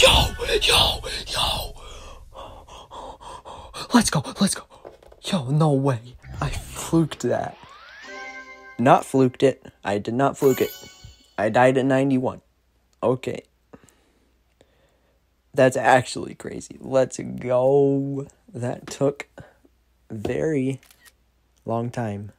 Yo, yo, yo. Let's go, let's go. Yo, no way. I fluked that. Not fluked it. I did not fluke it. I died at 91. Okay. That's actually crazy. Let's go. That took very long time.